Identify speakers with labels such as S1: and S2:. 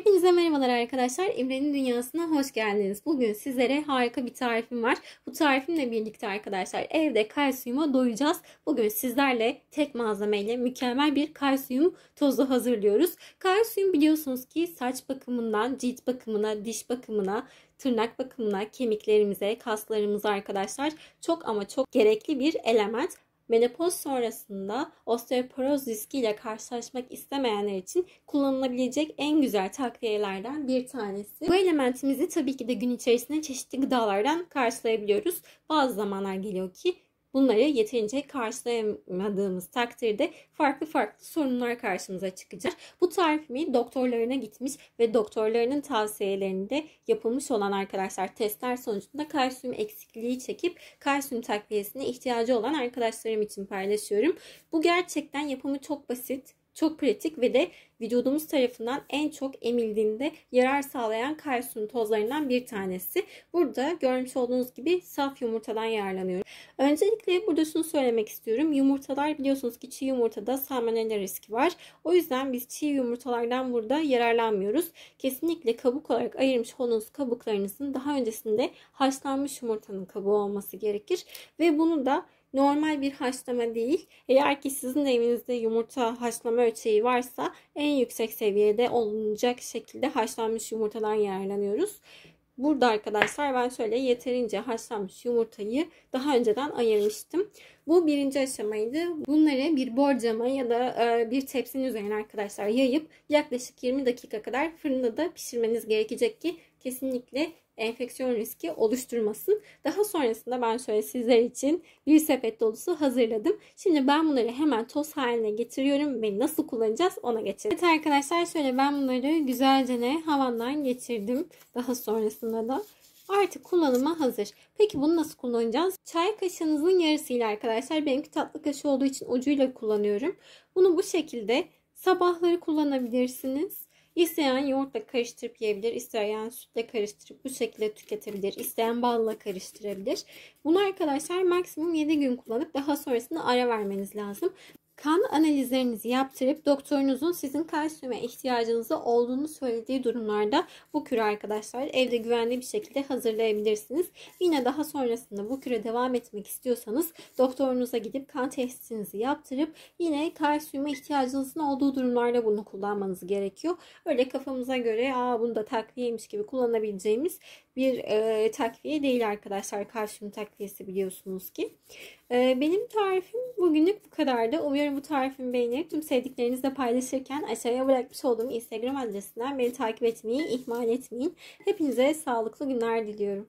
S1: Hepinize merhabalar arkadaşlar. İmre'nin dünyasına hoş geldiniz. Bugün sizlere harika bir tarifim var. Bu tarifimle birlikte arkadaşlar evde kalsiyuma doyacağız. Bugün sizlerle tek malzemeyle mükemmel bir kalsiyum tozu hazırlıyoruz. Kalsiyum biliyorsunuz ki saç bakımından cilt bakımına, diş bakımına, tırnak bakımına, kemiklerimize, kaslarımıza arkadaşlar çok ama çok gerekli bir element. Menopoz sonrasında osteoporoz riskiyle karşılaşmak istemeyenler için kullanılabilecek en güzel takviyelerden bir tanesi. Bu elementimizi tabii ki de gün içerisinde çeşitli gıdalardan karşılayabiliyoruz. Bazı zamanlar geliyor ki Bunları yeterince karşılayamadığımız takdirde farklı farklı sorunlar karşımıza çıkacak. Bu tarifimi doktorlarına gitmiş ve doktorlarının tavsiyelerinde yapılmış olan arkadaşlar testler sonucunda kalsiyum eksikliği çekip kalsiyum takviyesine ihtiyacı olan arkadaşlarım için paylaşıyorum. Bu gerçekten yapımı çok basit çok pratik ve de vücudumuz tarafından en çok emildiğinde yarar sağlayan kalsiyum tozlarından bir tanesi. Burada görmüş olduğunuz gibi saf yumurtadan yararlanıyorum. Öncelikle burada şunu söylemek istiyorum. Yumurtalar biliyorsunuz ki çiğ yumurtada salmonella riski var. O yüzden biz çiğ yumurtalardan burada yararlanmıyoruz. Kesinlikle kabuk olarak ayırmış olduğunuz kabuklarınızın daha öncesinde haşlanmış yumurtanın kabuğu olması gerekir. Ve bunu da normal bir haşlama değil. Eğer ki sizin evinizde yumurta haşlama ölçeği varsa en yüksek seviyede olunacak şekilde haşlanmış yumurtadan yararlanıyoruz. Burada arkadaşlar ben şöyle yeterince haşlanmış yumurtayı daha önceden ayırmıştım. Bu birinci aşamaydı. Bunları bir borcama ya da e, bir tepsinin üzerine arkadaşlar yayıp yaklaşık 20 dakika kadar fırında da pişirmeniz gerekecek ki kesinlikle enfeksiyon riski oluşturmasın. Daha sonrasında ben şöyle sizler için bir sepet dolusu hazırladım. Şimdi ben bunları hemen toz haline getiriyorum ve nasıl kullanacağız ona geçelim. Evet arkadaşlar şöyle ben bunları güzelce ne havandan geçirdim. Daha sonrasında da artık kullanıma hazır. Peki bunu nasıl kullanacağız? Çay kaşığınızın yarısıyla arkadaşlar benimki tatlı kaşığı olduğu için ucuyla kullanıyorum. Bunu bu şekilde sabahları kullanabilirsiniz. İsteyen yoğurtla karıştırıp yiyebilir. isteyen sütle karıştırıp bu şekilde tüketebilir. isteyen balla karıştırabilir. Bunu arkadaşlar maksimum 7 gün kullanıp daha sonrasında ara vermeniz lazım. Kan analizlerinizi yaptırıp doktorunuzun sizin kalsiyuma ihtiyacınızı olduğunu söylediği durumlarda bu kürü arkadaşlar evde güvenli bir şekilde hazırlayabilirsiniz. Yine daha sonrasında bu küre devam etmek istiyorsanız doktorunuza gidip kan testinizi yaptırıp yine kalsiyuma ihtiyacınızın olduğu durumlarda bunu kullanmanız gerekiyor. Öyle kafamıza göre aa bunu da takviyeymiş gibi kullanabileceğimiz bir e, takviye değil arkadaşlar. Kalsiyum takviyesi biliyorsunuz ki. E, benim tarifim bugünlük bu kadardı. Umuyorum bu tarifimi beğenip tüm sevdiklerinizle paylaşırken aşağıya bırakmış olduğum Instagram adresinden beni takip etmeyi ihmal etmeyin. Hepinize sağlıklı günler diliyorum.